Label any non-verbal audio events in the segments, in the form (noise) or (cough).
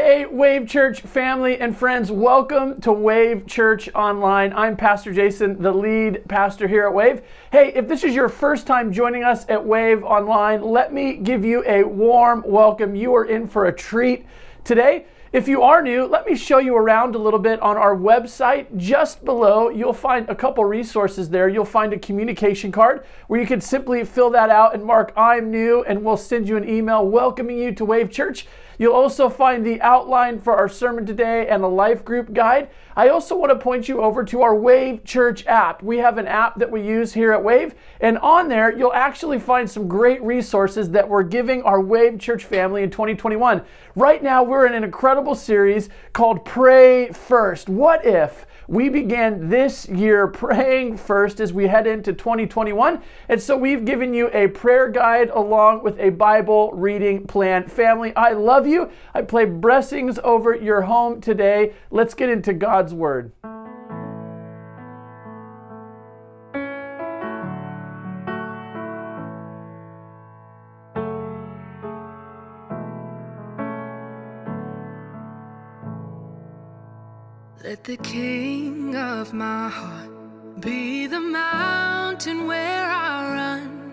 Hey, Wave Church family and friends, welcome to Wave Church Online. I'm Pastor Jason, the lead pastor here at Wave. Hey, if this is your first time joining us at Wave Online, let me give you a warm welcome. You are in for a treat today. If you are new, let me show you around a little bit on our website. Just below, you'll find a couple resources there. You'll find a communication card where you can simply fill that out and mark I'm new, and we'll send you an email welcoming you to Wave Church. You'll also find the outline for our sermon today and a life group guide. I also want to point you over to our Wave Church app. We have an app that we use here at Wave, and on there, you'll actually find some great resources that we're giving our Wave Church family in 2021. Right now, we're in an incredible series called Pray First. What if? We began this year praying first as we head into 2021. And so we've given you a prayer guide along with a Bible reading plan. Family, I love you. I play blessings over your home today. Let's get into God's Word. Let the king of my heart be the mountain where I run,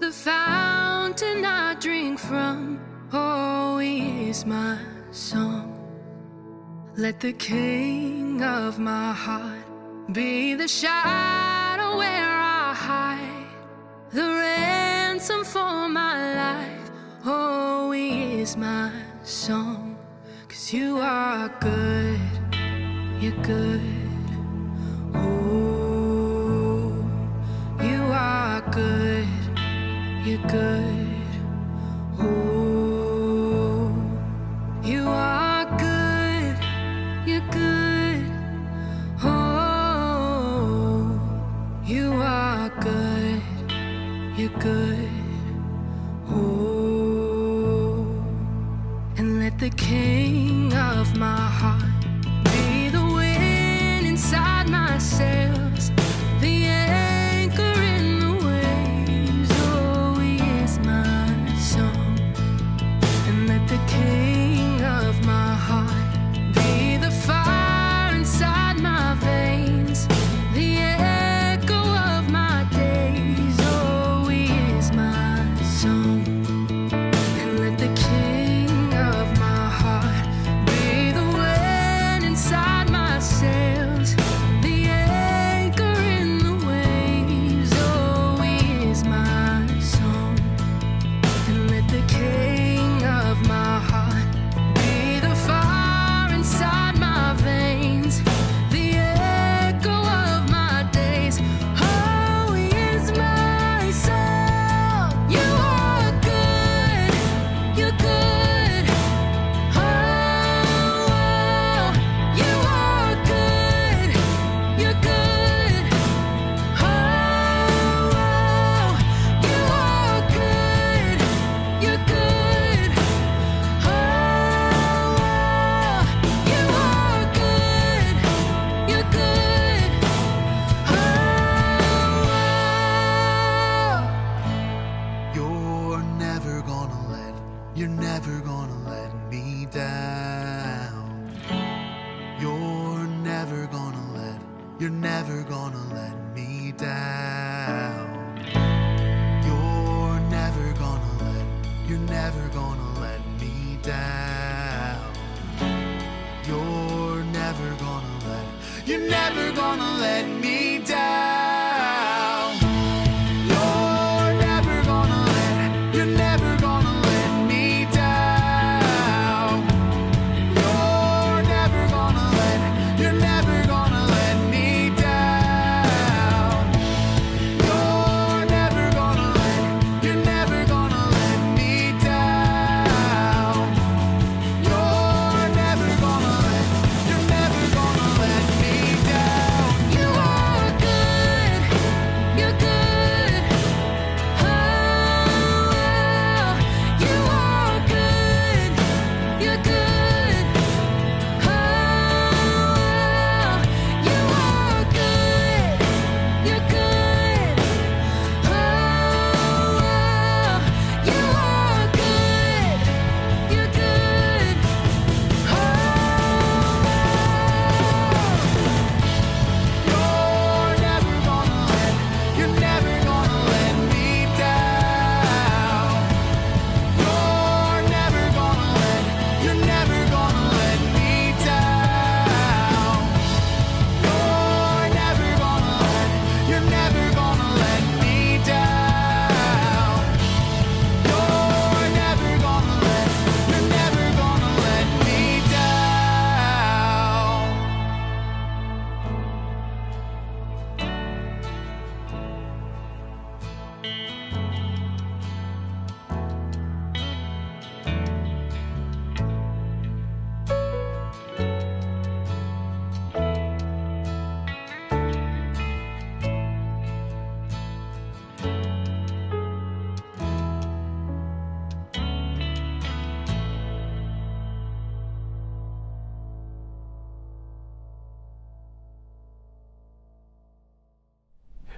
the fountain I drink from. Oh, he is my song. Let the king of my heart be the shadow where I hide, the ransom for my life. Oh, he is my song. Cause you are good you're good. Oh, you are good. You're good. Oh, you are good. You're good. Oh, you are good. You're good. Oh, and let the King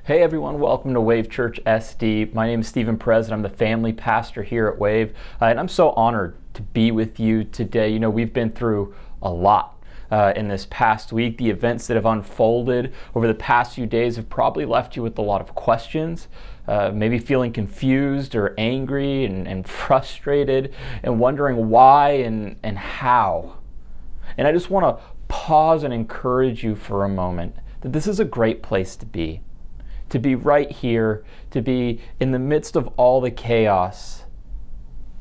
Hey everyone, welcome to Wave Church SD. My name is Stephen Perez and I'm the family pastor here at Wave. Uh, and I'm so honored to be with you today. You know, we've been through a lot uh, in this past week. The events that have unfolded over the past few days have probably left you with a lot of questions, uh, maybe feeling confused or angry and, and (laughs) frustrated and wondering why and, and how. And I just want to pause and encourage you for a moment that this is a great place to be to be right here, to be in the midst of all the chaos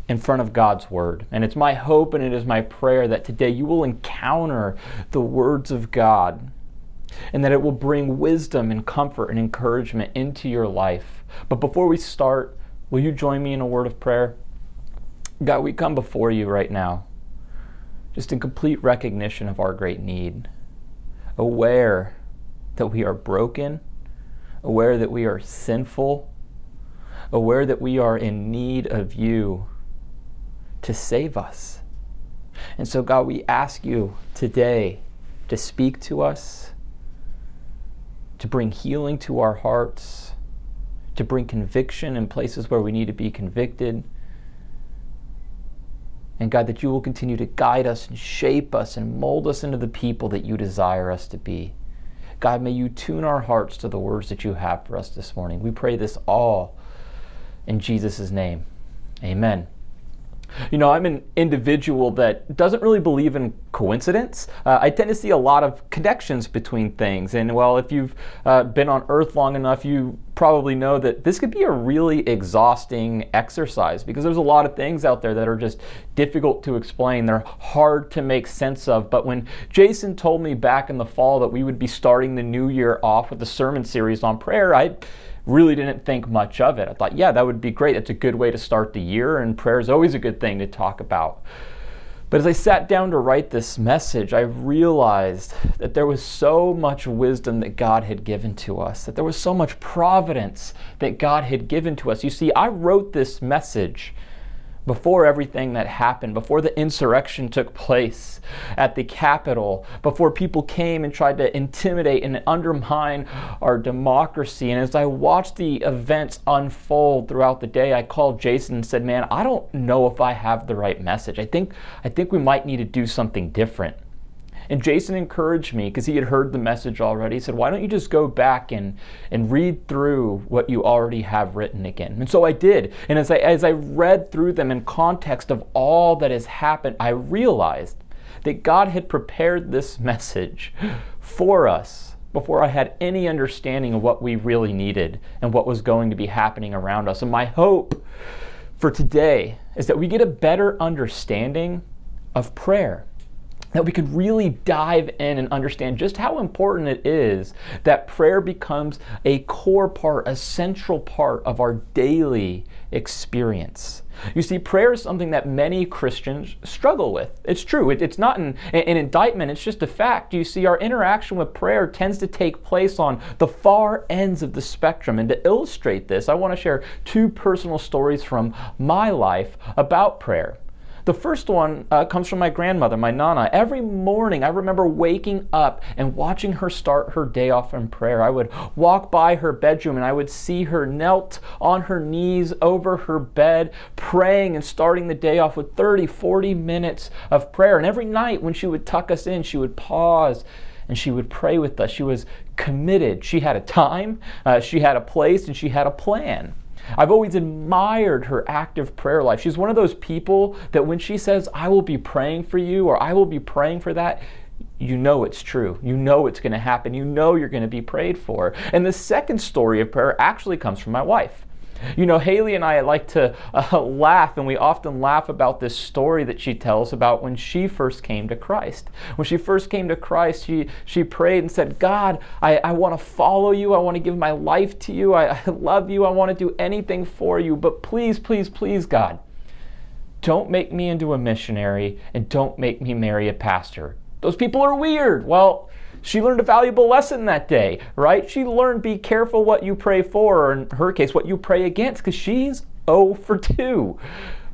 in front of God's Word. And it's my hope and it is my prayer that today you will encounter the words of God and that it will bring wisdom and comfort and encouragement into your life. But before we start, will you join me in a word of prayer? God, we come before you right now, just in complete recognition of our great need, aware that we are broken aware that we are sinful, aware that we are in need of you to save us. And so, God, we ask you today to speak to us, to bring healing to our hearts, to bring conviction in places where we need to be convicted. And God, that you will continue to guide us and shape us and mold us into the people that you desire us to be. God, may you tune our hearts to the words that you have for us this morning. We pray this all in Jesus' name. Amen. You know, I'm an individual that doesn't really believe in coincidence. Uh, I tend to see a lot of connections between things. And well, if you've uh, been on Earth long enough, you probably know that this could be a really exhausting exercise because there's a lot of things out there that are just difficult to explain. They're hard to make sense of. But when Jason told me back in the fall that we would be starting the new year off with a sermon series on prayer, I really didn't think much of it. I thought, yeah, that would be great. It's a good way to start the year, and prayer is always a good thing to talk about. But as I sat down to write this message, I realized that there was so much wisdom that God had given to us, that there was so much providence that God had given to us. You see, I wrote this message before everything that happened, before the insurrection took place at the Capitol, before people came and tried to intimidate and undermine our democracy. And as I watched the events unfold throughout the day, I called Jason and said, Man, I don't know if I have the right message. I think, I think we might need to do something different. And Jason encouraged me because he had heard the message already. He said, Why don't you just go back and, and read through what you already have written again? And so I did. And as I, as I read through them in context of all that has happened, I realized that God had prepared this (laughs) message for us before I had any understanding of what we really needed and what was going to be happening around us. And my hope for today is that we get a better understanding of prayer that we could really dive in and understand just how important it is that prayer becomes a core part, a central part of our daily experience. You see, prayer is something that many Christians struggle with. It's true. It, it's not an, an indictment, it's just a fact. You see, our interaction with prayer tends to take place on the far ends of the spectrum. And to illustrate this, I want to share two personal stories from my life about prayer. The first one uh, comes from my grandmother, my Nana. Every morning, I remember waking up and watching her start her day off in prayer. I would walk by her bedroom and I would see her knelt on her knees over her bed, praying and starting the day off with 30, 40 minutes of prayer. And every night when she would tuck us in, she would pause and she would pray with us. She was committed. She had a time, uh, she had a place, and she had a plan. I've always admired her active prayer life. She's one of those people that when she says, I will be praying for you or I will be praying for that, you know it's true. You know it's going to happen. You know you're going to be prayed for. And the second story of prayer actually comes from my wife. You know, Haley and I like to uh, (laughs) laugh, and we often laugh about this story that she tells about when she first came to Christ. When she first came to Christ, she, she prayed and said, God, I, I want to follow you. I want to give my life to you. I, (laughs) I love you. I want to do anything for you. But please, please, please, God, don't make me into a missionary and don't make me marry a pastor. Those people are weird. Well, she learned a valuable lesson that day, right? She learned be careful what you pray for, or in her case, what you pray against, because she's 0 for 2.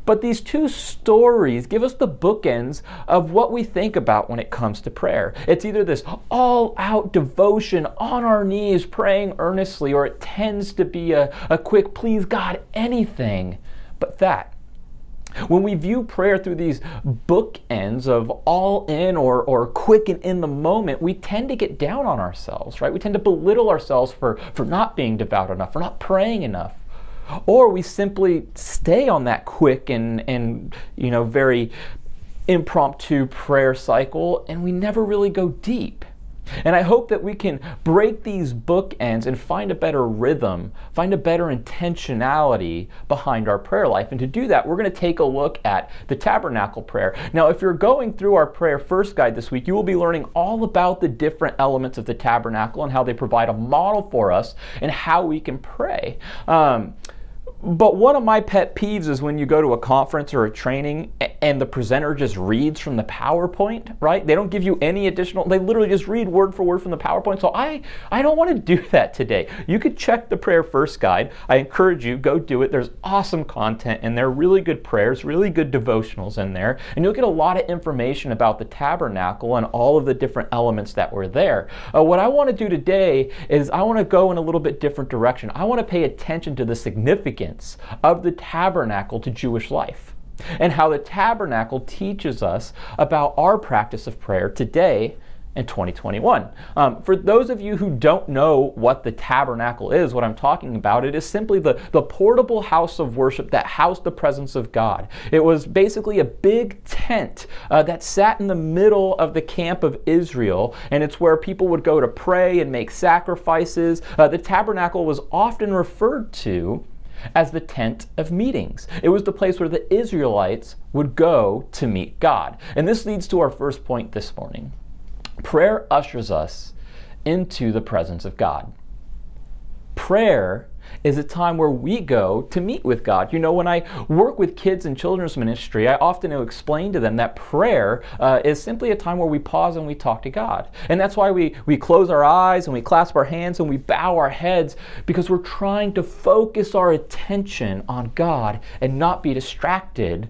But these two stories give us the bookends of what we think about when it comes to prayer. It's either this all out devotion on our knees, praying earnestly, or it tends to be a, a quick, please God, anything but that. When we view prayer through these bookends of all in or, or quick and in the moment, we tend to get down on ourselves, right? We tend to belittle ourselves for, for not being devout enough, for not praying enough. Or we simply stay on that quick and, and you know, very impromptu prayer cycle and we never really go deep. And I hope that we can break these bookends and find a better rhythm, find a better intentionality behind our prayer life. And to do that, we're going to take a look at the tabernacle prayer. Now, if you're going through our prayer first guide this week, you will be learning all about the different elements of the tabernacle and how they provide a model for us and how we can pray. Um, but one of my pet peeves is when you go to a conference or a training and the presenter just reads from the PowerPoint, right? They don't give you any additional, they literally just read word for word from the PowerPoint. So I, I don't want to do (laughs) that today. You could check the prayer first guide. I encourage you, go do it. There's awesome content and there are really good prayers, really good devotionals in there. And you'll get a lot of information about the tabernacle and all of the different elements that were there. Uh, what I want to do today is I want to go in a little bit different direction. I want to pay attention to the significance significance of the tabernacle to Jewish life and how the tabernacle teaches us about our practice of prayer today in 2021. Um, for those of you who don't know what the tabernacle is, what I'm talking about, it is simply the, the portable house of worship that housed the presence of God. It was basically a big tent uh, that sat in the middle of the camp of Israel, and it's where people would go to pray and make sacrifices. Uh, the tabernacle was often referred to as the tent of meetings. It was the place where the Israelites would go to meet God. And this leads to our first point this morning. Prayer ushers us into the presence of God. Prayer is a time where we go to meet with God. You know, when I work with kids in children's ministry, I often explain to them that prayer uh, is simply a time where we pause and we talk to God. And that's why we, we close our eyes and we clasp our hands and we bow our heads because we're trying to focus our attention on God and not be distracted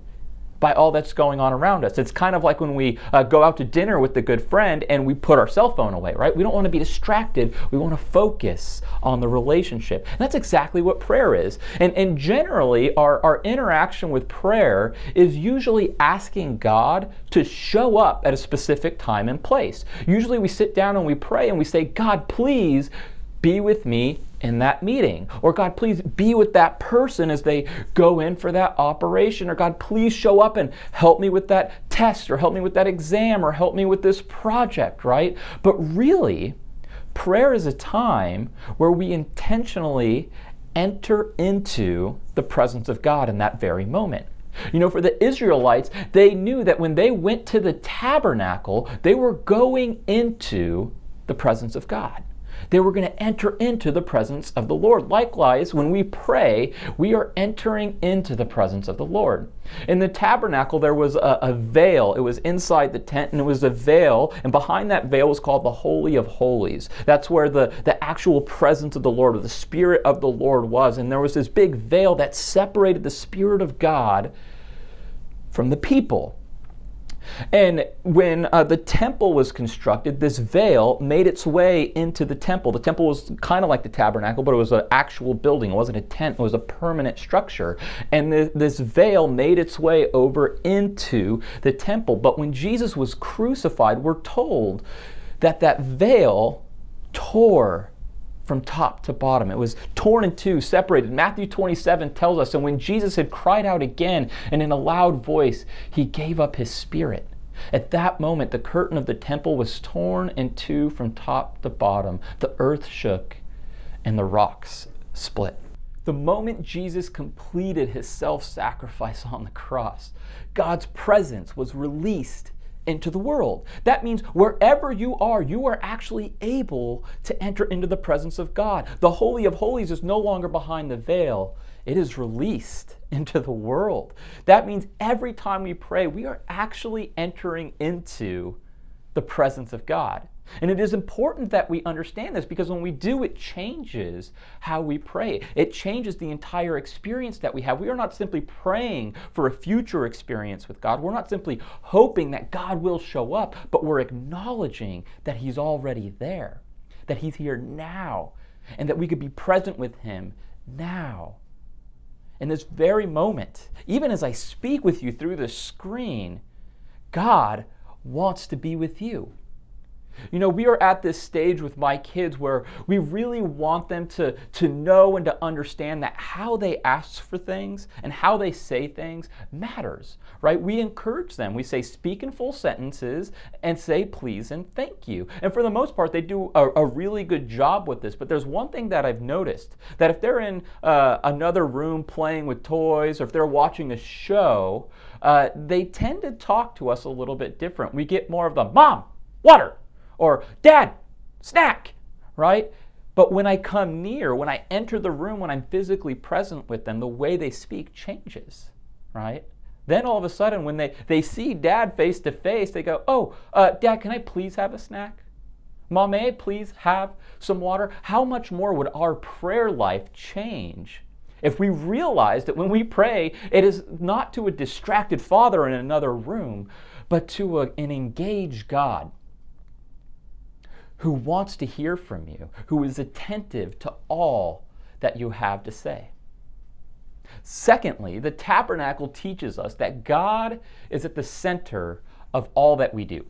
by all that's going on around us. It's kind of like when we uh, go out to dinner with a good friend and we put our cell phone away, right? We don't want to be distracted. We want to focus on the relationship. And that's exactly what prayer is. And, and generally, our, our interaction with prayer is usually asking God to show up at a specific time and place. Usually, we sit down and we pray and we say, God, please be with me in that meeting. Or God, please be with that person as they go in for that operation. Or God, please show up and help me with that test or help me with that exam or help me with this project, right? But really, prayer is a time where we intentionally enter into the presence of God in that very moment. You know, for the Israelites, they knew that when they went to the tabernacle, they were going into the presence of God. They were going to enter into the presence of the Lord. Likewise, when we pray, we are entering into the presence of the Lord. In the tabernacle, there was a, a, veil. It was inside the tent, and it was a veil, and behind that veil was called the Holy of Holies. That's where the, the actual presence of the Lord, or the Spirit of the Lord, was. And there was this big veil that separated the Spirit of God from the people. And when uh, the temple was constructed, this veil made its way into the temple. The temple was kind of like the tabernacle, but it was an actual building. It wasn't a tent, it was a permanent structure. And this veil made its way over into the temple. But when Jesus was crucified, we're told that that veil tore from top to bottom. It was torn in two, separated. Matthew 27 tells us, and when Jesus had cried out again and in a loud voice, he gave up his spirit. At that moment, the curtain of the temple was torn in two from top to bottom. The earth shook and the rocks split. The moment Jesus completed his self sacrifice on the cross, God's presence was released into the world. That means wherever you are, you are actually able to enter into the presence of God. The Holy of Holies is no longer behind the veil, it is released (laughs) into the world. That means every time we pray, we are actually entering into the presence of God. And it is important that we understand this because when we do, it changes how we pray. It changes the entire experience that we have. We are not simply praying for a future experience with God. We're not simply hoping that God will show up, but we're acknowledging that He's already there, that He's here now, and that we could be present with Him now. In this very moment, even as I speak with you through the screen, God wants to be with you. You know, we are at this stage with my kids where we really want them to, to know and to understand that how they ask for things and how they say things matters, right? We encourage them. We say, speak in full sentences and say please and thank you. And for the most part, they do a, a really good job with this. But there's one thing that I've noticed that if they're in uh, another room playing with toys or if they're watching a show, uh, they tend to talk to us a little bit different. We get more of the mom, water or dad, snack, right? But when I come near, when I enter the room, when I'm physically present with them, the way they speak changes, right? Then all of a sudden, when they, they see dad face to face, they go, Oh, uh, dad, can I please have a snack? Mom, may I please have some water? How much more would our prayer life change if we realize that when we pray, it is not to a distracted father in another room, but to a, an engaged God who wants to hear from you, who is attentive to all that you have to say. Secondly, the tabernacle teaches us that God is at the center of all that we do.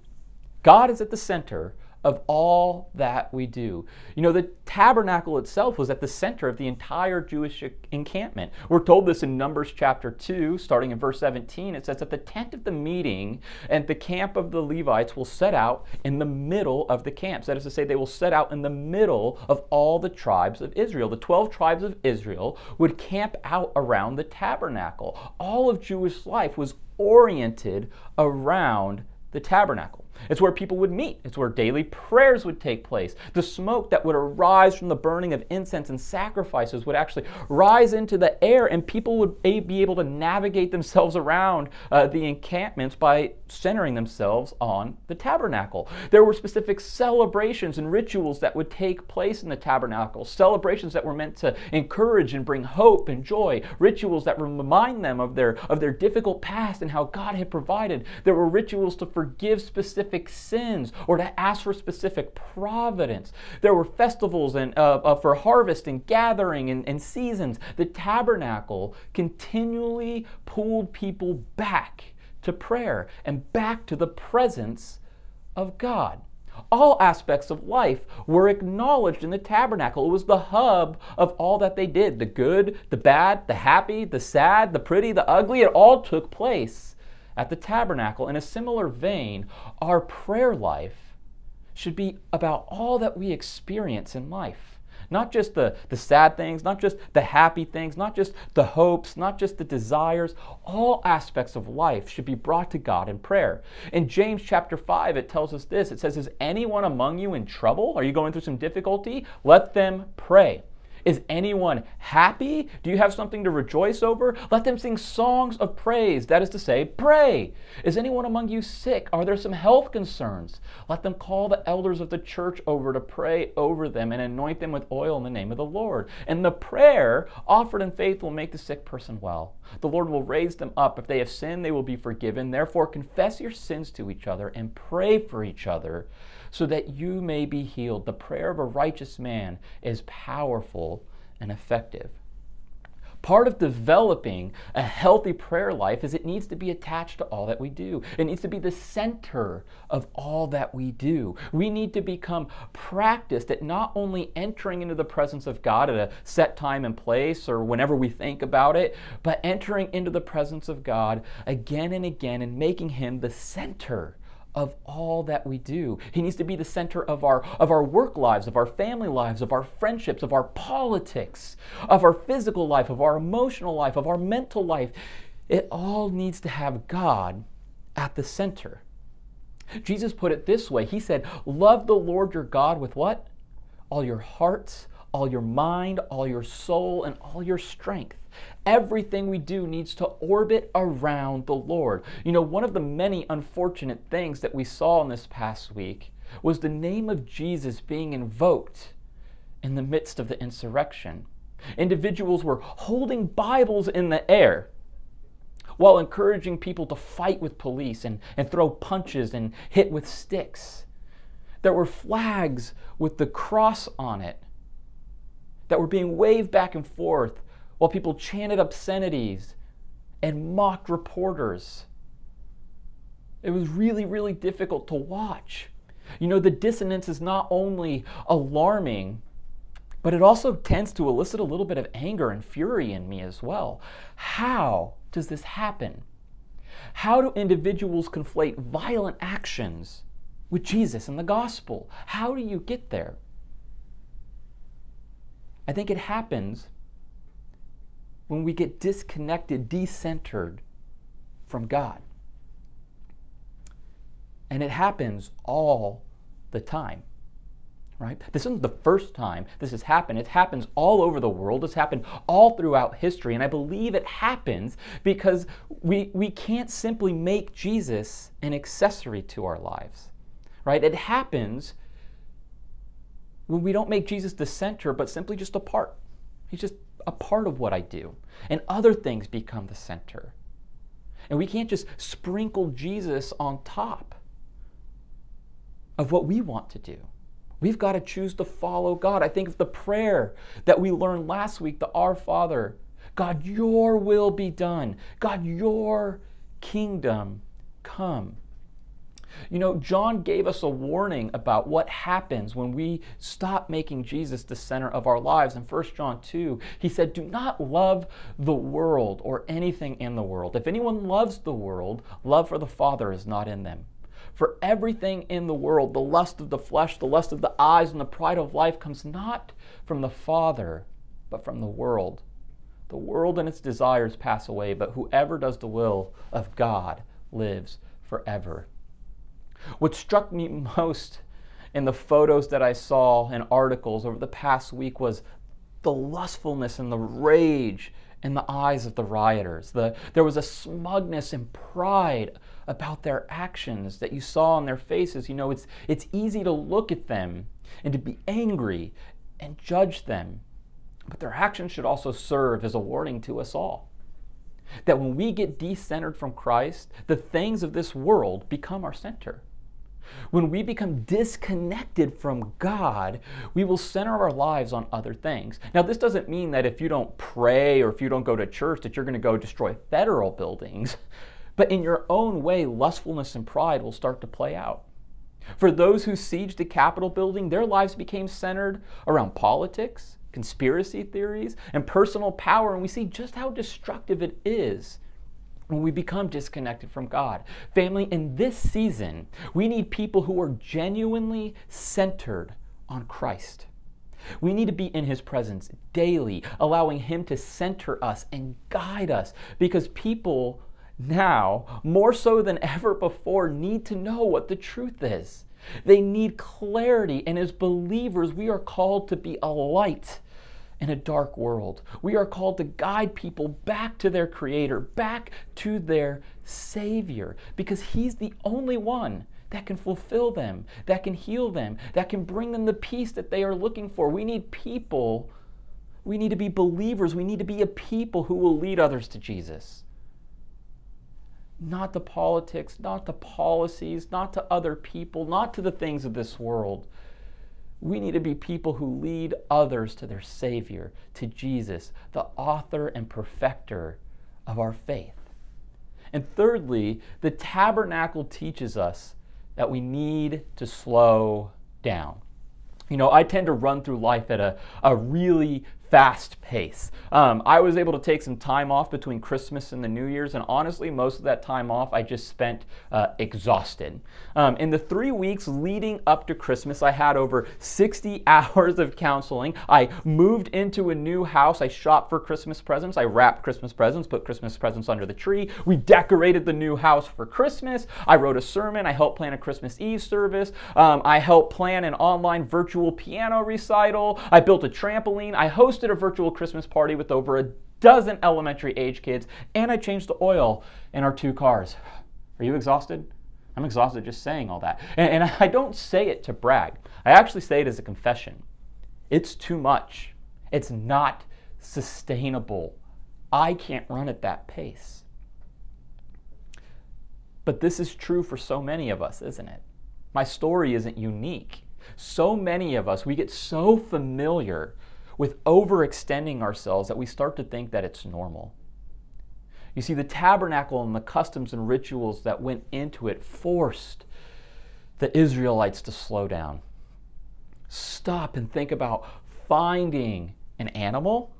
God is at the center of all that we do. You know, the tabernacle itself was at the center of the entire Jewish encampment. We're told this in Numbers chapter 2, starting in verse 17. It says that the tent of the meeting and the camp of the Levites will set out in the middle of the camps. That is to say, they will set out in the middle of all the tribes of Israel. The 12 tribes of Israel would camp out around the tabernacle. All of Jewish life was oriented around the tabernacle. It's where people would meet. It's where daily prayers would take place. The smoke that would arise from the burning of incense and sacrifices would actually rise into the air, and people would be able to navigate themselves around uh, the encampments by centering themselves on the tabernacle. There were specific celebrations and rituals that would take place in the tabernacle, celebrations that were meant to encourage and bring hope and joy, rituals that remind them of their, of their difficult past and how God had provided. There were rituals to forgive specific specific sins or to ask for specific providence. There were festivals and, uh, uh, for harvest and gathering and, and seasons. The tabernacle continually pulled people back to prayer and back to the presence of God. All aspects of life were acknowledged in the tabernacle. It was the hub of all that they did the good, the bad, the happy, the sad, the pretty, the ugly. It all took place at the tabernacle. In a similar vein, our prayer life should be about all that we experience in life. Not just the, the sad things, not just the happy things, not just the hopes, not just the desires. All aspects of life should be brought to God in prayer. In James chapter 5, it tells us this it says, Is anyone among you in trouble? Are you going through some difficulty? Let them pray. Is anyone happy? Do you have something to rejoice over? Let them sing songs of praise. That is to say, pray. Is anyone among you sick? Are there some health concerns? Let them call the elders of the church over to pray over them and anoint them with oil in the name of the Lord. And the prayer offered in faith will make the sick person well. The Lord will raise them up. If they have sinned, they will be forgiven. Therefore, confess your sins to each other and pray for each other so that you may be healed. The prayer of a righteous man is powerful and effective. Part of developing a healthy prayer life is it needs to be attached to all that we do. It needs to be the center of all that we do. We need to become practiced at not only entering into the presence of God at a set time and place or whenever we think about it, but entering into the presence of God again and again and making Him the center of all that we do. He needs to be the center of our of our work lives, of our family lives, of our friendships, of our politics, of our physical life, of our emotional life, of our mental life. It all needs to have God at the center. Jesus put it this way. He said, "Love the Lord your God with what? All your heart, all your mind, all your soul, and all your strength. Everything we do needs to orbit around the Lord. You know, one of the many unfortunate things that we saw in this past week was the name of Jesus being invoked in the midst of the insurrection. Individuals were holding Bibles in the air while encouraging people to fight with police and, and throw punches and hit with sticks. There were flags with the cross on it that were being waved back and forth while people chanted obscenities and mocked reporters. It was really, really difficult to watch. You know, the dissonance is not only alarming, but it also tends to elicit a little bit of anger and fury in me as well. How does this happen? How do individuals conflate violent actions with Jesus and the gospel? How do you get there? I think it happens when we get disconnected, decentered from God. And it happens all the time. Right? This isn't the first time this has happened. It happens all over the world. It's happened all throughout history. And I believe it happens because we, we can't simply make Jesus an accessory to our lives. Right? It happens when we don't make Jesus the center, but simply just a part. He's just a part of what I do. And other things become the center. And we can't just sprinkle Jesus on top of what we want to do. We've got to choose to follow God. I think of the prayer that we learned last week, the Our Father. God, your will be done. God, your kingdom come. You know, John gave us a warning about what happens when we stop making Jesus the center of our lives. In 1 John 2, he said, Do not love the world or anything in the world. If anyone loves the world, love for the Father is not in them. For everything in the world, the lust of the flesh, the lust of the eyes, and the pride of life comes not from the Father, but from the world. The world and its desires pass away, but whoever does the will of God lives forever. What struck me (laughs) most in the photos that I saw and articles over the past week was the lustfulness and the rage in the eyes of the rioters. The, there was a smugness and pride about their actions that you saw on their faces. You know, it's, it's easy to look at them and to be angry and judge them. But their actions should also serve as a warning to us all. That when we get decentered from Christ, the things of this world become our center. When we become disconnected from God, we will center our lives on other things. Now, this doesn't mean that if you don't pray or if you don't go to church, that you're going to go destroy federal buildings. But in your own way, lustfulness and pride will start to play out. For those who sieged the Capitol building, their lives became centered around politics, conspiracy theories, and personal power, and we see just how destructive it is when we become disconnected from God. Family, in this season, we need people who are genuinely centered on Christ. We need to be in His presence daily, allowing Him to center us and guide us because people now, more so than ever before, need to know what the truth is. They need clarity, and as believers, we are called to be a light in a dark world. We are called to guide people back to their Creator, back to their Savior, because He's the only one that can fulfill them, that can heal them, that can bring them the peace that they are looking for. We need people, we need to be believers, we need to be a people who will lead others to Jesus not to politics, not to policies, not to other people, not to the things of this world. We need to be people who lead others to their Savior, to Jesus, the author and perfecter of our faith. And thirdly, the tabernacle teaches us that we need to slow down. You know, I tend to run through life at a, a really fast pace. Um, I was able to take some time off between Christmas and the New Year's, and honestly, most of that time off I just spent uh, exhausted. Um, in the three weeks leading up to Christmas, I had over 60 (laughs) hours of counseling. I moved into a new house. I shopped for Christmas presents. I wrapped Christmas presents, put Christmas presents under the tree. We decorated the new house for Christmas. I wrote a sermon. I helped plan a Christmas Eve service. Um, I helped plan an online virtual piano recital. I built a trampoline. I hosted hosted a virtual Christmas party with over a dozen elementary age kids, and I changed the oil in our two cars. Are you exhausted? I'm exhausted just saying all that. And, and I don't say it to brag, I actually say it as a confession. It's too much, it's not sustainable. I can't run at that pace. But this is true for so many of us, isn't it? My story isn't unique. So many of us, we get so familiar with overextending ourselves that we start to think that it's normal. You see, the tabernacle and the customs and rituals that went into it forced the Israelites to slow down. Stop and think about finding an animal,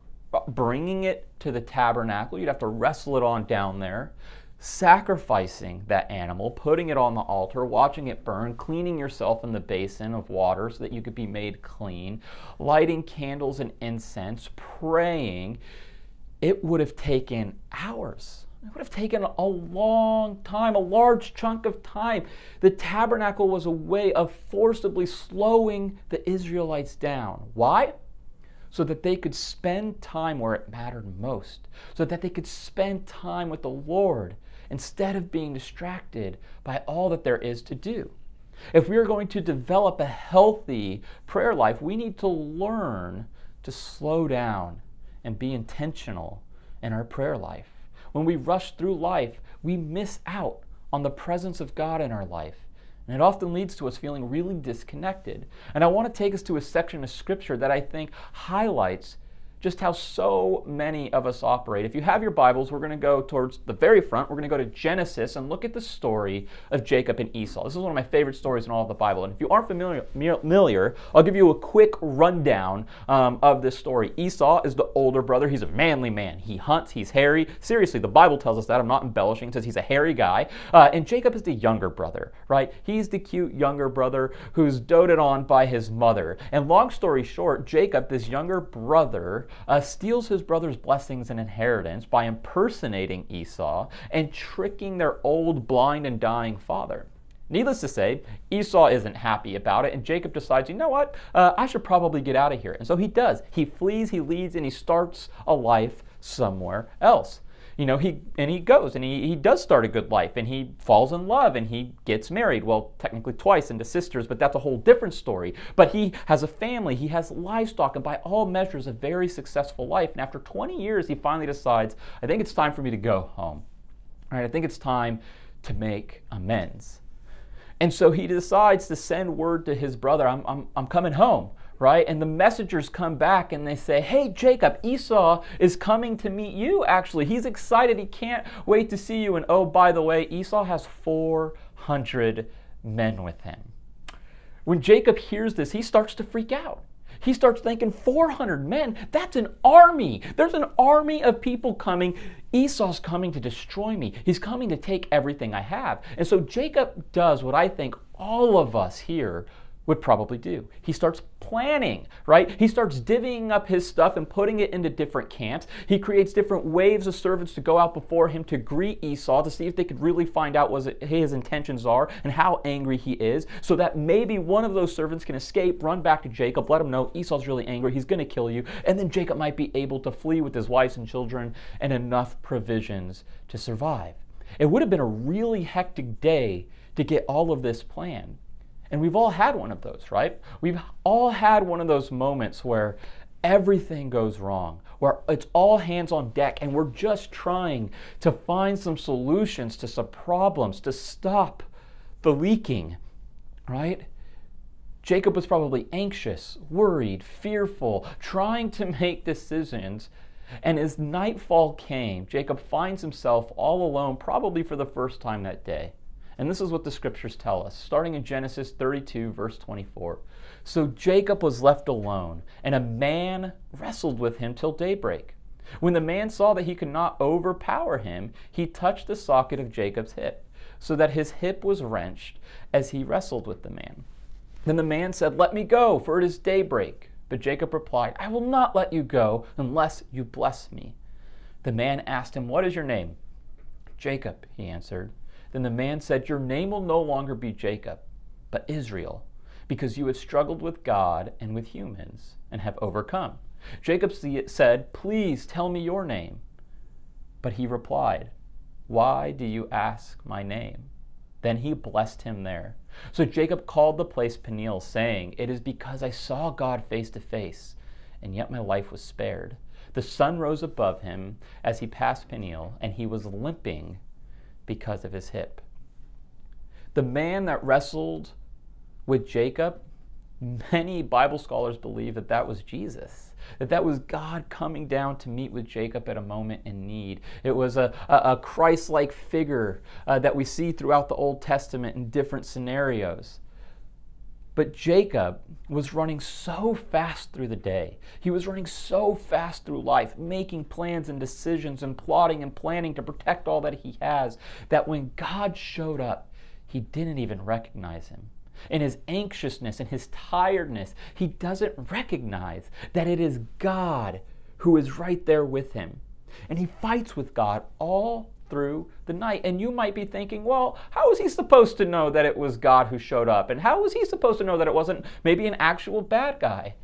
bringing it to the tabernacle. You'd have to wrestle it on down there sacrificing that animal, putting it on the altar, watching it burn, cleaning yourself in the basin of water so that you could be made clean, lighting candles and incense, praying, it would have taken hours. It would have taken a long time, a large chunk of time. The tabernacle was a way of forcibly slowing the Israelites down. Why? so that they could spend time where it mattered most, so that they could spend time with the Lord instead of being distracted by all that there is to do. If we are going to develop a healthy prayer life, we need to learn to slow down and be intentional in our prayer life. When we rush through life, we miss out on the presence of God in our life. And it often leads to us feeling really disconnected. And I want to take us to a section of scripture that I think highlights just how so many of us operate. If you have your Bibles, we're going to go towards the very front. We're going to go to Genesis and look at the story of Jacob and Esau. This is one of my favorite stories in all of the Bible. And if you aren't familiar, familiar I'll give you a quick rundown um, of this story. Esau is the older brother. He's a manly man. He hunts, he's hairy. Seriously, the Bible tells us that. I'm not embellishing. It says he's a hairy guy. Uh, and Jacob is the younger brother, right? He's the cute younger brother who's doted on by his mother. And long story short, Jacob, this younger brother, uh, steals his brother's blessings and inheritance by impersonating Esau and tricking their old, blind, and dying father. Needless to say, Esau isn't happy about it, and Jacob decides, you know what, uh, I should probably get out of here. And so he does. He flees, he leads, and he starts a life somewhere else you know, he and he goes and he, he does start a good life and he falls in love and he gets married. Well, technically twice into sisters, but that's a whole different story. But he has a family, he has livestock, and by all measures, a very successful life. And after 20 years, he finally decides, I think it's time for me to go home. All right, I think it's time to make amends. And so he decides to send word to his brother, I'm, I'm, I'm coming home right? And the messengers come back and they say, Hey, Jacob, Esau is coming to meet you, actually. He's excited. He can't wait to see you. And oh, by the way, Esau has 400 men with him. When Jacob hears this, he starts to freak out. He starts thinking, 400 men? That's an army. There's an army of people coming. Esau's coming to destroy me. He's coming to take everything I have. And so Jacob does what I think all of us here would probably do. He starts planning, right? He starts divvying up his stuff and putting it into different camps. He creates different waves of servants to go out before him to greet Esau to see if they could really find out what his intentions are and how angry he is, so that maybe one of those servants can escape, run back to Jacob, let him know Esau's really angry, he's going to kill you, and then Jacob might be able to flee with his wives and children and enough provisions to survive. It would have been a really hectic day to get all of this planned. And we've all had one of those, right? We've all had one of those moments where everything goes wrong, where it's all hands on deck and we're just trying to find some solutions to some problems to stop the leaking, right? Jacob was probably anxious, worried, fearful, trying to (laughs) make decisions. And as nightfall came, Jacob finds himself all alone, probably for the first time that day. And this is what the scriptures tell us, starting in Genesis 32, verse 24. So Jacob was left alone, and a man wrestled with him till daybreak. When the man saw that he could not overpower him, he touched the socket of Jacob's hip, so that his hip was wrenched as he wrestled with the man. Then the man said, Let me go, for it is daybreak. But Jacob replied, I will not let you go unless you bless me. The man asked him, What is your name? Jacob, he answered. Then the man said, Your name will no longer be Jacob, but Israel, because you have struggled with God and with humans and have overcome. Jacob said, Please tell me your name. But he replied, Why do you ask my name? Then he blessed him there. So Jacob called the place Peniel, saying, It is because I saw God face to face, and yet my life was spared. The sun rose above him as he passed Peniel, and he was limping because of his hip. The man that wrestled with Jacob, many Bible scholars believe that that was Jesus. That that was God coming down to meet with Jacob at a moment in need. It was a, a, a Christ like figure uh, that we see throughout the Old Testament in different scenarios. But Jacob was running so fast through the day. He was running so fast through life, making plans and decisions and plotting and planning to protect all that he has, that when God showed up, he didn't even recognize him. In his anxiousness and his tiredness, he doesn't recognize that it is God who is right there with him. And he fights with God all through the night. And you might be thinking, well, how was he supposed to know that it was God who showed up? And how was he supposed to know that it wasn't maybe an actual bad guy?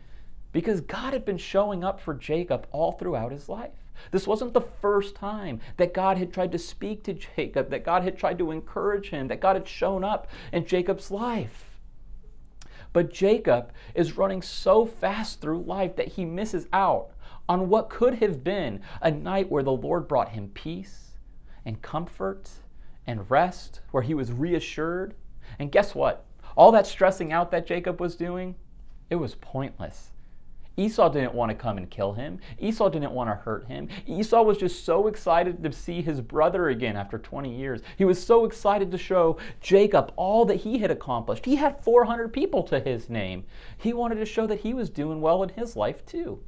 Because God had been showing up for Jacob all throughout his life. This wasn't the first time that God had tried to speak to Jacob, that God had tried to encourage him, that God had shown up in Jacob's life. But Jacob is running so fast through life that he misses out on what could have been a night where the Lord brought him peace and comfort and rest, where he was reassured. And guess what? All that stressing out that Jacob was doing, it was pointless. Esau didn't want to come and kill him. Esau didn't want to hurt him. Esau was just so excited to see his brother again after 20 years. He was so excited to show Jacob all that he had accomplished. He had 400 people to his name. He wanted to show that he was doing well in his life too.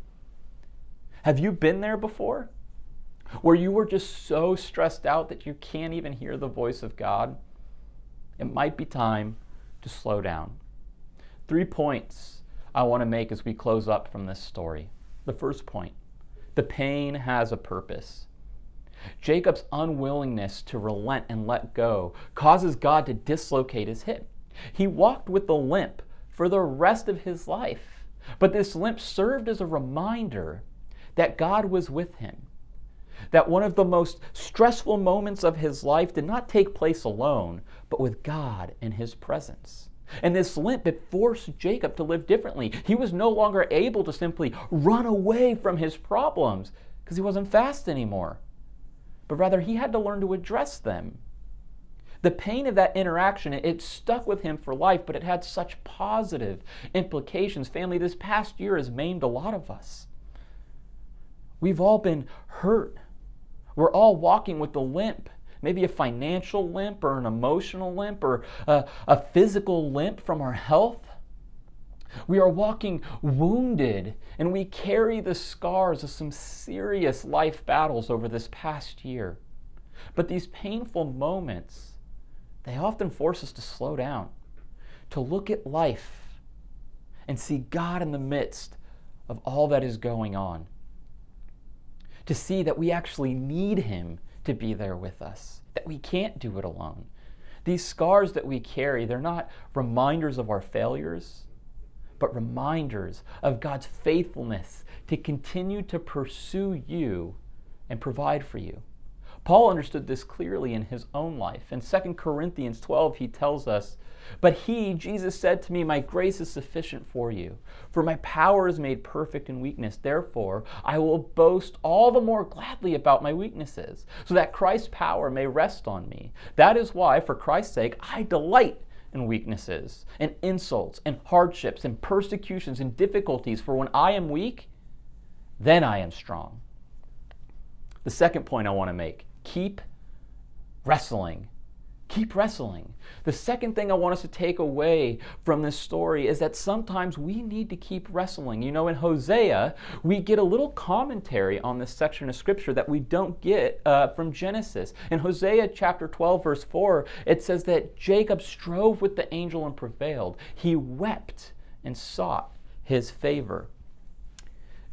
Have you been there before? Where you were just so stressed out that you can't even hear the voice of God? It might be time to slow down. Three points I want to make as we close up from this story. The first point the pain has a purpose. Jacob's unwillingness to relent and let go causes God to dislocate his hip. He walked with the limp for the rest of his life, but this limp served as a reminder that God was with him. That one of the most stressful moments of his life did not take place alone, but with God in his presence. And this limp, it forced Jacob to live differently. He was no longer able to simply run away from his problems because he wasn't fast anymore, but rather he had to learn to address them. The pain of that interaction, it, it stuck with him for life, but it had such positive implications. Family, this past year has maimed a lot of us. We've all been hurt. We're all walking with a limp maybe a financial limp or an emotional limp or a, a physical limp from our health. We are walking wounded and we carry the scars of some serious life battles over this past year. But these painful moments, they often force us to slow down, to look at life and see God in the midst of all that is going on, to see that we actually need Him to be there with us, that we can't do it alone. These scars that we carry, they're not reminders of our failures, but reminders of God's faithfulness to continue to pursue you and provide for you. Paul understood this clearly in his own life. In 2 Corinthians 12, he tells us, But he, Jesus, said to me, My grace is sufficient for you, for my power is made perfect in weakness. Therefore, I will boast all the more gladly about my weaknesses, so that Christ's power may rest on me. That is why, for Christ's sake, I delight in weaknesses, and insults, and hardships, and persecutions, and difficulties, for when I am weak, then I am strong. The second point I want to make keep wrestling. Keep wrestling. The second thing I want us to take away from this story is that sometimes we need to keep wrestling. You know, in Hosea, we get a little commentary on this section of scripture that we don't get uh, from Genesis. In Hosea chapter 12, verse 4, it says that Jacob strove with the angel and prevailed. He wept and sought his favor.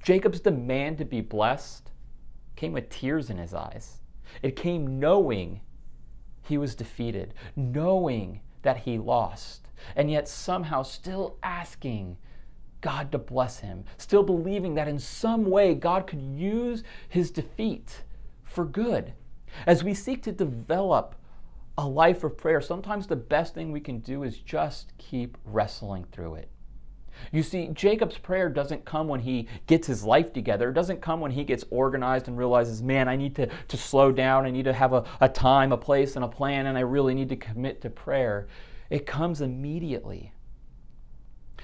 Jacob's demand to be blessed came with tears in his eyes. It came knowing he was defeated, knowing that he lost, and yet somehow still asking God to bless him, still believing that in some way God could use his defeat for good. As we seek to develop a life of prayer, sometimes the best thing we can do is just keep wrestling through it. You see, Jacob's prayer doesn't come when he gets his life together. It doesn't come when he gets organized and realizes, man, I need to, to slow down. I need to have a, a time, a place, and a plan, and I really need to commit to prayer. It comes immediately.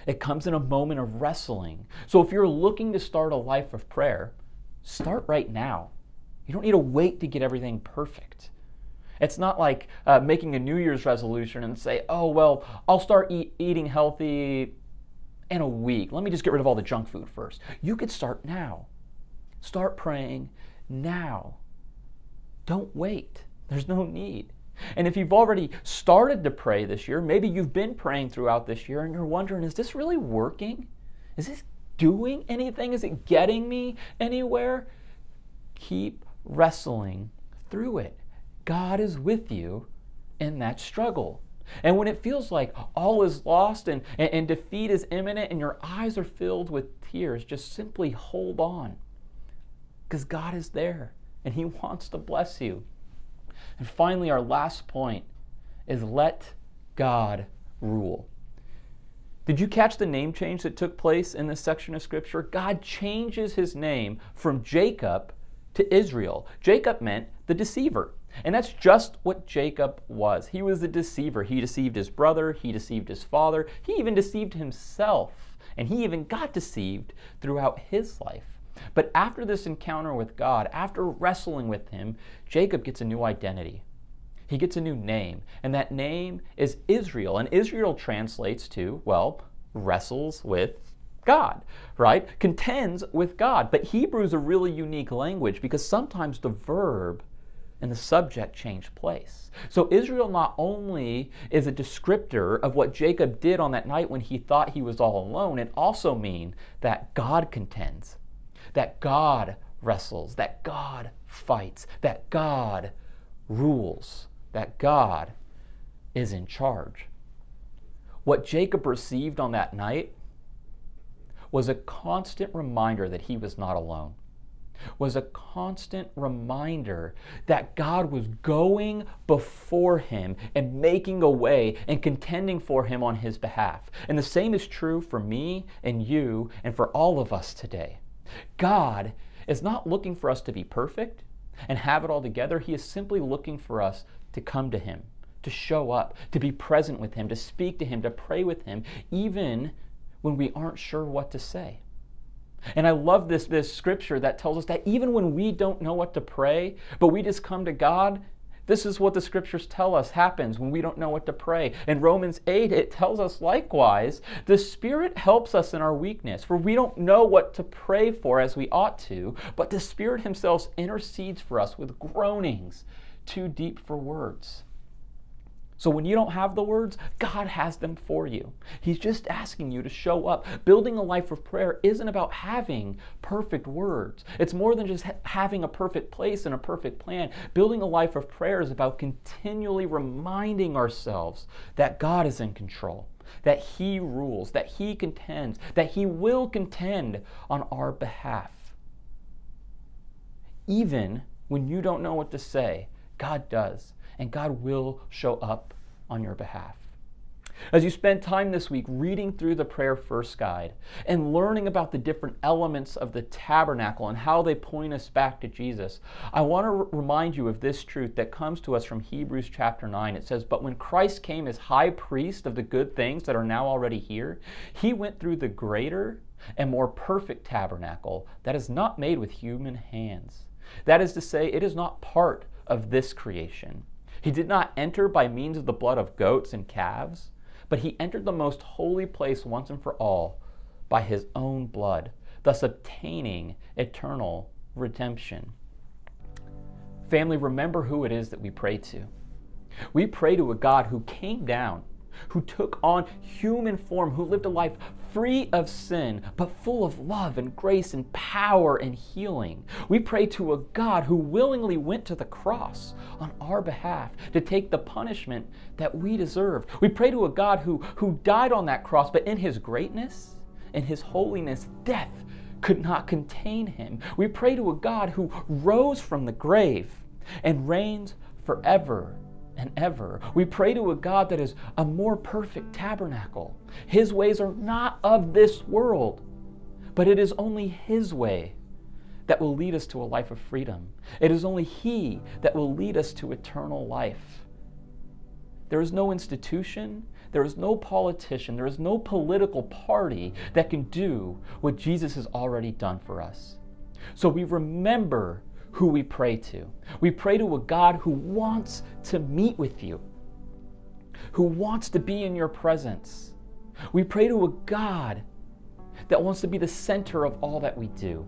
It comes in a moment of wrestling. So if you're looking to start a life of prayer, start right now. You don't need to wait to get everything perfect. It's not like uh, making a New Year's resolution and say, oh, well, I'll start eat, eating healthy in a week. Let me just get rid of all the junk food first. You could start now. Start praying now. Don't wait. There's no need. And if you've already started to pray this year, maybe you've been praying throughout this year and you're wondering, is this really working? Is this doing anything? Is it getting me anywhere? Keep wrestling through it. God is with you in that struggle. And when it feels like all is lost and, and, and, defeat is imminent and your eyes are filled with tears, just simply hold on. Because God is there and He (laughs) wants to bless you. And finally, our last point is let God rule. Did you catch the name change that took place in this section of Scripture? God changes his name from Jacob to Israel. Jacob meant the deceiver. And that's just what Jacob was. He was a deceiver. He deceived his brother, he deceived his father, he even deceived himself, and he even got deceived throughout his life. But after this encounter with God, after wrestling with him, Jacob gets a new identity. He gets a new name, and that name is Israel. And Israel translates to, well, wrestles with God, right? Contends with God. But Hebrew is a really unique language because sometimes the verb and the subject changed place. So Israel not only is a descriptor of what Jacob did on that night when he thought he was all alone, it also means that God contends, that God wrestles, that God fights, that God rules, that God is in charge. What Jacob received on that night was a constant reminder that he was not alone was a constant reminder that God was going before him and making a way and contending for him on his behalf. And the same is true for me and you and for all of us today. God is not looking for us to be perfect and have it all together. He is simply looking for us to come to him, to show up, to be present with him, to speak to him, to pray with him, even when we aren't sure what to say. And I love this, this scripture that tells us that even when we don't know what to pray, but we just come to God, this is what the scriptures tell us happens when we don't know what to pray. In Romans 8, it tells us likewise, the Spirit helps us in our weakness, for we don't know what to pray for as we ought to, but the Spirit Himself intercedes for us with groanings too deep for words. So when you don't have the words, God has them for you. He's just asking you to show up. Building a life of prayer isn't about having perfect words. It's more than just ha- having a perfect place and a perfect plan. Building a life of prayer is about continually reminding ourselves that God is in control, that He rules, that He contends, that He will contend on our behalf. Even when you don't know what to say, God does and God will show up on your behalf. As you spend time this week reading through the Prayer First Guide and learning about the different elements of the tabernacle and how they point us back to Jesus, I want to remind you of this truth that comes to us from Hebrews chapter 9. It says, But when Christ came as high priest of the good things that are now already here, he went through the greater and more perfect tabernacle that is not made with human hands. That is to say, it is not part of this creation. He did not enter by means of the blood of goats and calves, but he entered the most holy place once and for all by his own blood, thus obtaining eternal redemption. Family, remember who it is that we pray to. We pray to a God who came down who took on human form, who lived a life free of sin, but full of love and grace and power and healing. We pray to a God who willingly went to the cross on our behalf to take the punishment that we deserved. We pray to a God who, who died on that cross, but in his greatness, in his holiness, death could not contain him. We pray to a God who rose from the grave and reigns forever and ever. We pray to a God that is a more perfect tabernacle. His ways are not of this world, but it is only His way that will lead us to a life of freedom. It is only He that will lead us to eternal life. There is no institution, there is no politician, there is no political party that can do what Jesus has already done for us. So we remember who we pray to. We pray to a God who wants to meet with you, who wants to be in your presence. We pray to a God that wants to be the center of all that we do.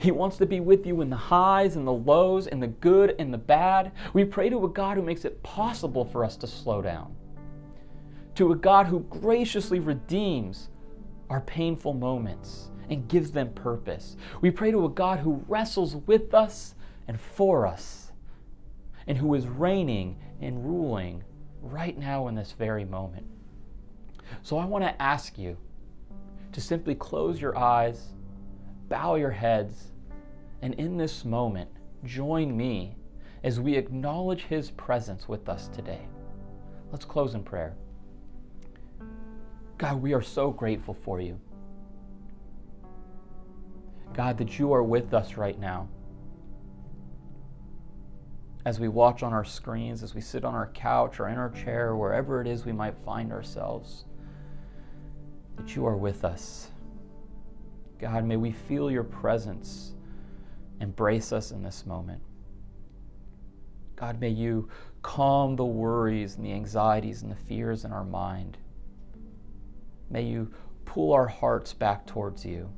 He wants to be with you in the highs and the lows, in the good and the bad. We pray to a God who makes it possible for us to slow down, to a God who graciously redeems our painful moments and gives them purpose. We pray to a God who wrestles with us and for us, and who is reigning and ruling right now in this very moment. So I want to ask you to simply close your eyes bow your heads, and in this moment, join me as we acknowledge His presence with us today. Let's close in prayer. God, we are so grateful for you. God, that you are with us right now. As we watch on our screens, as we sit on our couch or in our chair, wherever it is we might find ourselves, that you are with us. God, may we feel your presence. Embrace us in this moment. God, may you calm the worries and the anxieties and the fears in our mind. May you pull our hearts back towards you.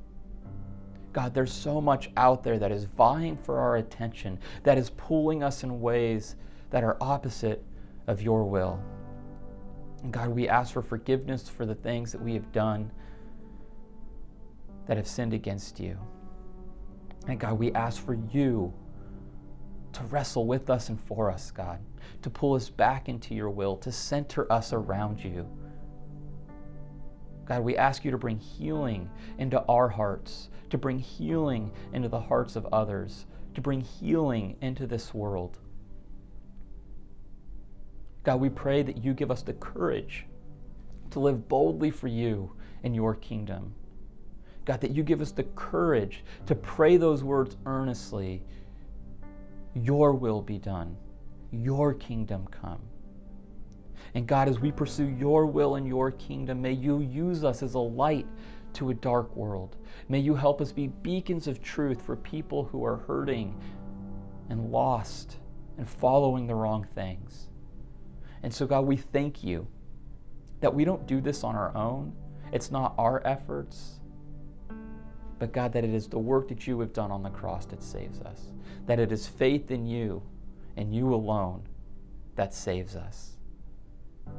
God, there's so much out there that is vying for our attention, that is pulling us in ways that are opposite of your will. And God, we ask for forgiveness for the things that we have done that have sinned against you. And God, we ask for you to wrestle with us and for us, God, to pull us back into your will, to center us around you. God, we ask you to bring healing into our hearts, to bring healing into the hearts of others, to bring healing into this world. God, we pray that you give us the courage to live boldly for you in your kingdom. God, that you give us the courage to pray those words earnestly. Your will be done, your kingdom come. And God, as we pursue your will and your kingdom, may you use us as a light to a dark world. May you help us be beacons of truth for people who are hurting and lost and following the wrong things. And so, God, we thank you that we don't do this on our own. It's not our efforts, but God, that it is the work that you have done on the cross that saves us, that it is faith in you and you alone that saves us.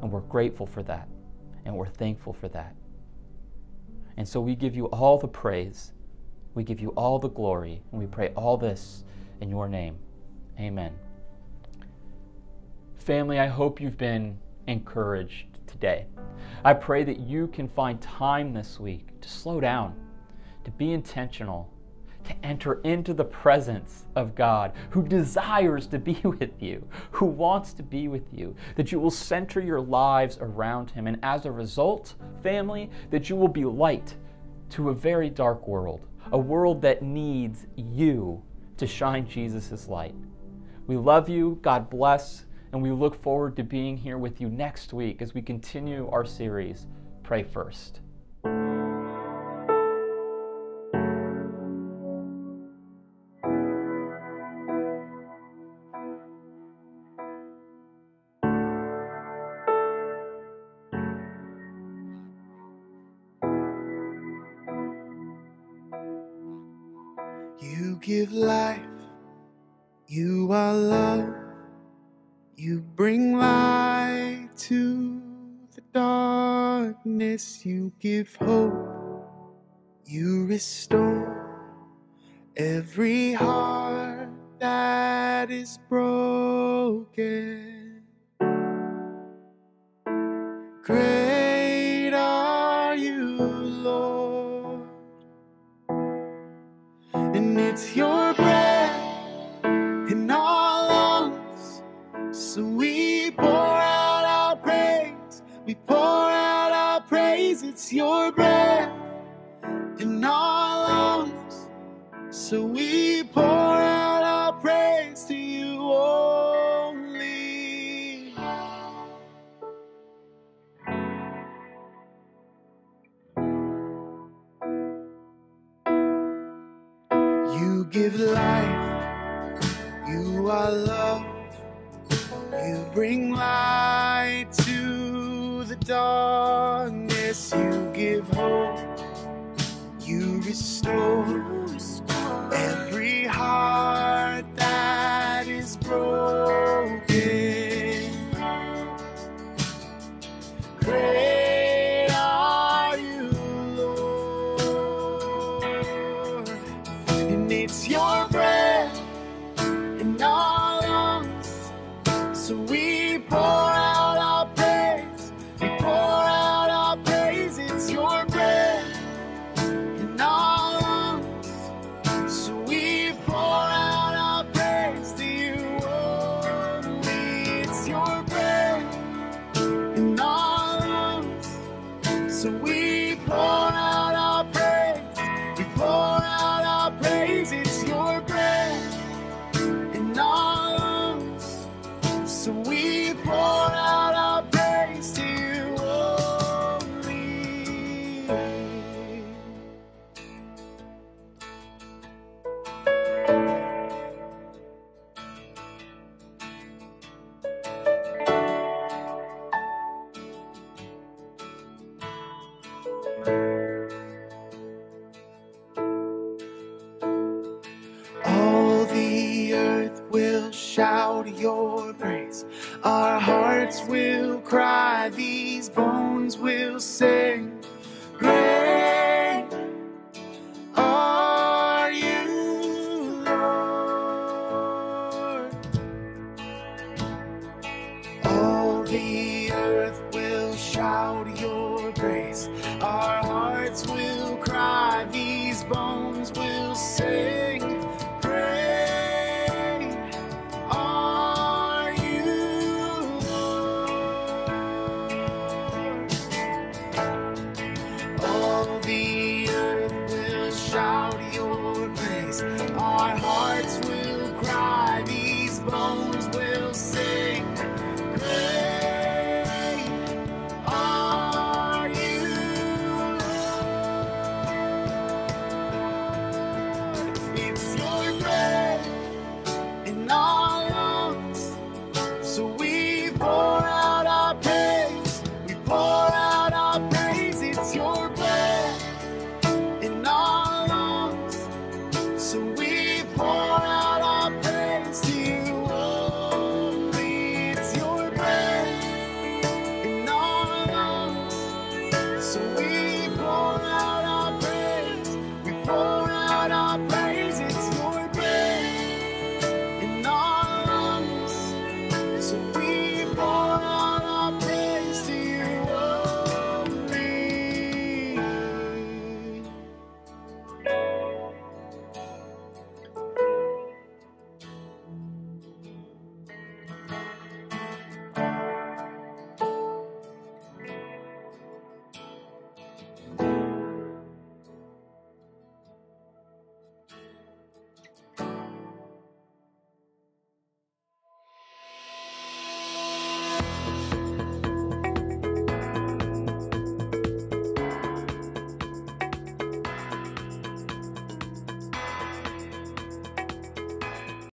And we're grateful for that, and we're thankful for that. And so we give you all the praise, we give you all the glory, and we pray all this in your name. Amen. Family, I hope you've been encouraged today. I pray that you can find time this week to slow down to be intentional, to enter into the presence of God who desires to be (laughs) with you, who wants to be with you, that you will center your lives around Him. And as a result, family, that you will be light to a very dark world, a world that needs you to shine Jesus' light. We love you. God bless. And we look forward to being here with you next week as we continue our series, Pray First. You are love, you bring light to the darkness, you give hope, you restore every heart that is broken. Great are you, Lord. And it's your your breath you Our hearts will cry, these bones